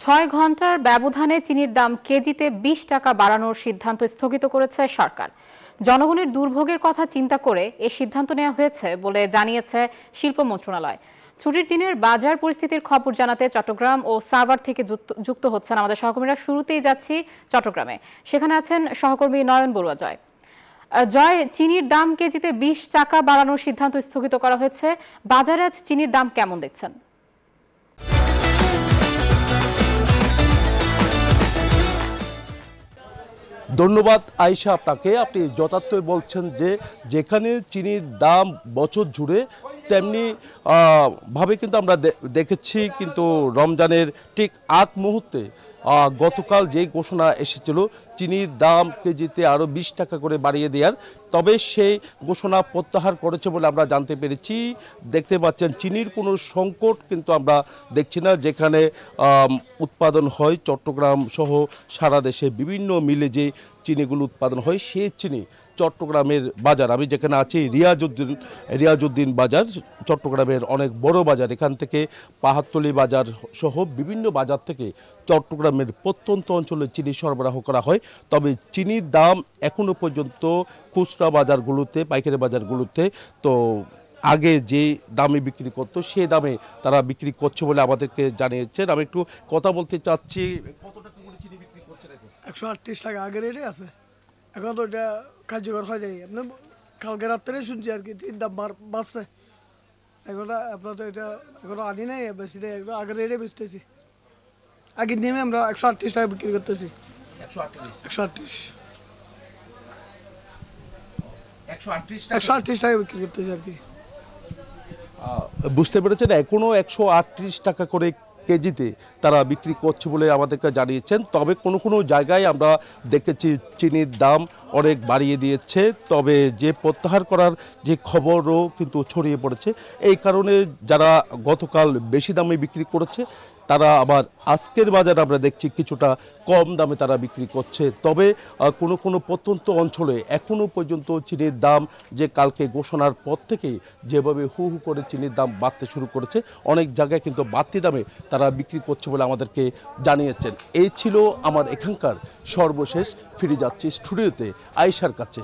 ছয় ঘণ্টার ব্যবধানে চিনির দাম কেজিতে বিশ টাকা বাড়ানোর সিদ্ধান্ত স্থগিত করেছে সরকার। জনগণের দুর্ভোগের কথা চিন্তা করে এ সিদ্ধান্ত নেওয়া হয়েছে বলে জানিয়েছে শিল্প মন্ত্রণালয়। ছুটির দিনের বাজার পরিস্থিতির খবর জানাতে চট্টগ্রাম ও সাভার থেকে যুক্ত- হচ্ছেন আমাদের সহকর্মীরা। শুরুতেই যাচ্ছি চট্টগ্রামে। সেখানে আছেন সহকর্মী নয়ন বড়ুয়া জয় জয়, চিনির দাম কেজিতে বিশ টাকা বাড়ানোর সিদ্ধান্ত স্থগিত করা হয়েছে। বাজারে আজ চিনির দাম কেমন দেখছেন? ধন্যবাদ আইসা আপনাকে। আপনি যথার্থই বলছেন যে যেখানে চিনির দাম বছর জুড়ে, তেমনি ভাবে কিন্তু আমরা দেখেছি, কিন্তু রমজানের ঠিক আগ মুহূর্তে গতকাল যে ঘোষণা এসেছিল চিনির দাম কেজিতে আরও বিশ টাকা করে বাড়িয়ে দেওয়ার তবে সেই ঘোষণা প্রত্যাহার করেছে বলে আমরা জানতে পেরেছি। দেখতে পাচ্ছেন, চিনির কোনো সংকট কিন্তু আমরা দেখছি না, যেখানে উৎপাদন হয়। চট্টগ্রাম সহ সারা দেশে বিভিন্ন মিলে যে চিনিগুলো উৎপাদন হয় সেই চিনি চট্টগ্রামের বাজার। আমি যেখানে আছি রিয়াজউদ্দিন রিয়াজউদ্দিন বাজার, চট্টগ্রামের অনেক বড় বাজার। এখান থেকে পাহাড়তলি বাজার সহ বিভিন্ন বাজার থেকে চট্টগ্রামের প্রত্যন্ত অঞ্চলে চিনি সরবরাহ করা হয়। তবে চিনির দাম এখনও পর্যন্ত খুচরা বাজারগুলোতে, পাইকারি বাজারগুলোতে তো আগে যে দামে বিক্রি করতো, সে দামে তারা বিক্রি করছে বলে আমাদেরকে জানিয়েছেন। আমি একটু কথা বলতে চাচ্ছি চিনি বিক্রি একশো আটত্রিশ টাকা আগের রেটে আছে। এখন তো এটা কার্যকর হয় নাই আপনি কালকে রাত্রে শুনছি আর কি, তিন দাম বাড়- বাড়ছে। এখন আপনার তো এটা এখনও আনি নাই, বেশি নেই। আগের রেটে বেচতেছি। আগের নিয়মে আমরা একশো আটত্রিশ টাকা বিক্রি করতেছি। একশো আটত্রিশ। একশো বিক্রি আর কি। বুঝতে পেরেছেন, এখনও একশো আটত্রিশ টাকা করে কেজিতে তারা বিক্রি করছে বলে আমাদেরকে জানিয়েছেন। তবে কোনো কোনো জায়গায় আমরা দেখেছি চিনির দাম অনেক বাড়িয়ে দিয়েছে। তবে যে প্রত্যাহার করার যে খবরও কিন্তু ছড়িয়ে পড়েছে। এই কারণে যারা গতকাল বেশি দামে বিক্রি করেছে তারা আবার আজকের বাজার আমরা দেখছি কিছুটা কম দামে তারা বিক্রি করছে। তবে কোনো কোনো প্রত্যন্ত অঞ্চলে এখনও পর্যন্ত চিনির দাম যে কালকে ঘোষণার পর থেকেই যেভাবে হু হু করে চিনির দাম বাড়তে শুরু করেছে, অনেক জায়গায় কিন্তু বাড়তি দামে তারা বিক্রি করছে বলে আমাদেরকে জানিয়েছেন। এই ছিল আমার এখানকার সর্বশেষ, ফিরে যাচ্ছি স্টুডিওতে আয়েশার কাছে।